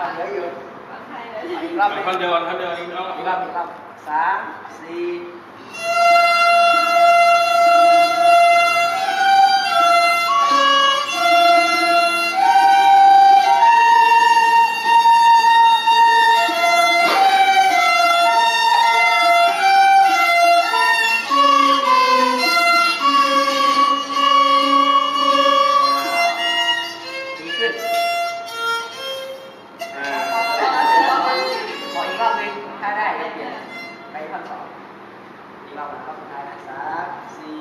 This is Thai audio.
อะเหลืออยู่ คนเดียวคนเดียวอีกรอบอีกรอบอีกรอบสามสี่ นไปท่อนสองอีกรอบหนึงรอบสุดท้ายนะสามสี่